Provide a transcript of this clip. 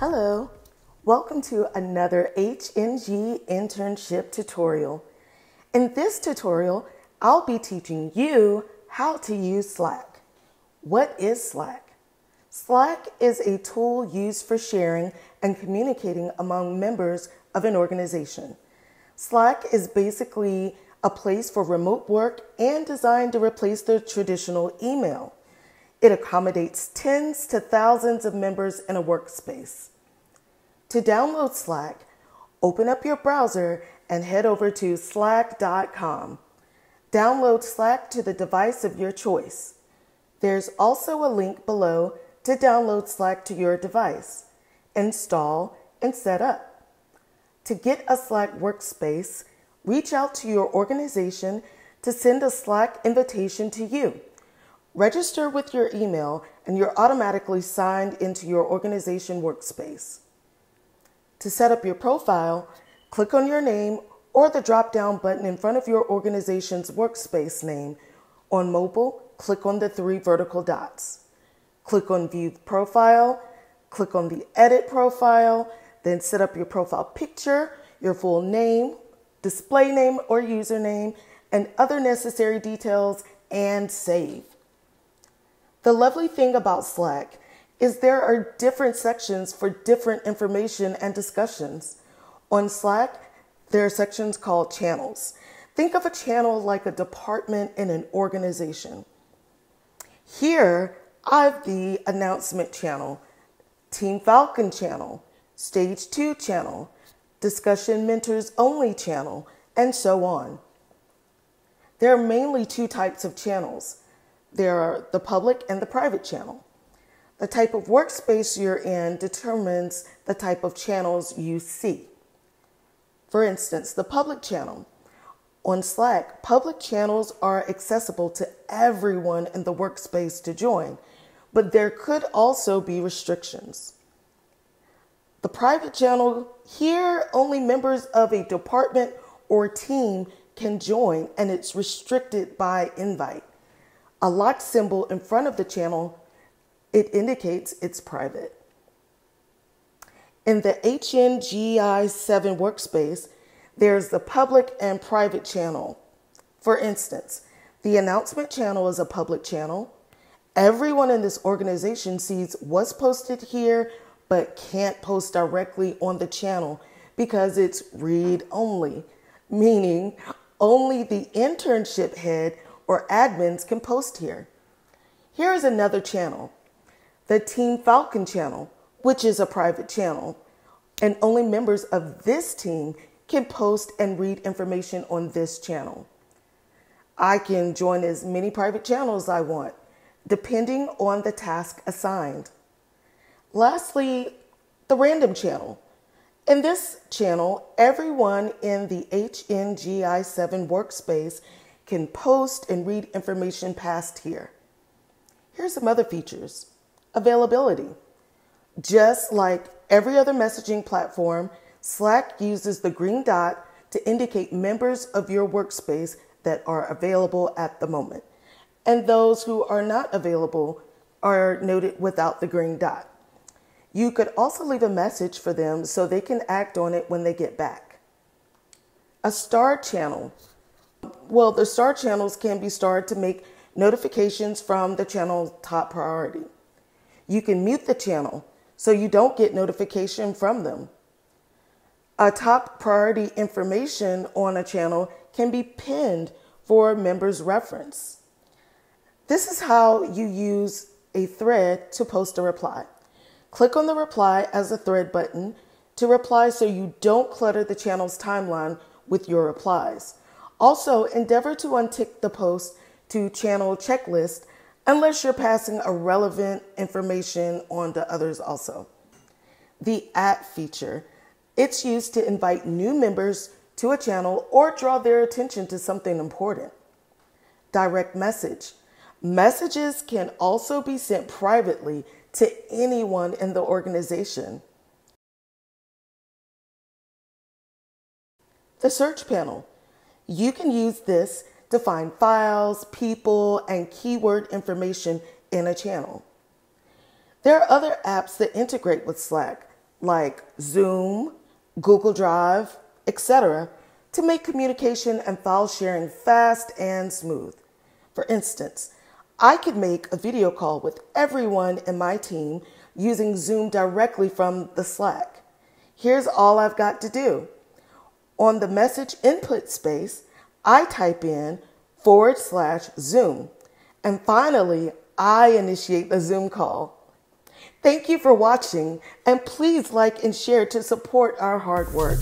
Hello, welcome to another HNG internship tutorial. In this tutorial, I'll be teaching you how to use Slack. What is Slack? Slack is a tool used for sharing and communicating among members of an organization. Slack is basically a place for remote work and designed to replace the traditional email. It accommodates tens to thousands of members in a workspace. To download Slack, open up your browser and head over to slack.com. Download Slack to the device of your choice. There's also a link below to download Slack to your device, install, and set up. To get a Slack workspace, reach out to your organization to send a Slack invitation to you. Register with your email and you're automatically signed into your organization workspace. To set up your profile, click on your name or the drop down button in front of your organization's workspace name. On mobile, click on the three vertical dots. Click on View Profile, click on the Edit Profile, then set up your profile picture, your full name, display name or username, and other necessary details, and save. The lovely thing about Slack is there are different sections for different information and discussions. On Slack, there are sections called channels. Think of a channel like a department in an organization. Here, I have the announcement channel, Team Falcon channel, Stage 2 channel, Discussion Mentors Only channel, and so on. There are mainly two types of channels. There are the public and the private channel. The type of workspace you're in determines the type of channels you see. For instance, the public channel. On Slack, public channels are accessible to everyone in the workspace to join, but there could also be restrictions. The private channel, here only members of a department or team can join, and it's restricted by invite. A lock symbol in front of the channel it indicates it's private. In the HNGI7 workspace, there's the public and private channel. For instance, the announcement channel is a public channel. Everyone in this organization sees what's posted here, but can't post directly on the channel because it's read only, meaning only the internship head or admins can post here. Here is another channel the Team Falcon channel, which is a private channel, and only members of this team can post and read information on this channel. I can join as many private channels I want, depending on the task assigned. Lastly, the random channel. In this channel, everyone in the HNGI7 workspace can post and read information passed here. Here's some other features availability. Just like every other messaging platform, Slack uses the green dot to indicate members of your workspace that are available at the moment. And those who are not available are noted without the green dot. You could also leave a message for them so they can act on it when they get back. A star channel. Well, the star channels can be starred to make notifications from the channel top priority. You can mute the channel so you don't get notification from them. A top priority information on a channel can be pinned for members' reference. This is how you use a thread to post a reply. Click on the reply as a thread button to reply so you don't clutter the channel's timeline with your replies. Also, endeavor to untick the post to channel checklist unless you're passing a relevant information on to others also. The at feature, it's used to invite new members to a channel or draw their attention to something important. Direct message. Messages can also be sent privately to anyone in the organization. The search panel. You can use this to find files, people, and keyword information in a channel. There are other apps that integrate with Slack, like Zoom, Google Drive, etc., to make communication and file sharing fast and smooth. For instance, I could make a video call with everyone in my team using Zoom directly from the Slack. Here's all I've got to do. On the message input space, I type in forward slash Zoom. And finally, I initiate the Zoom call. Thank you for watching, and please like and share to support our hard work.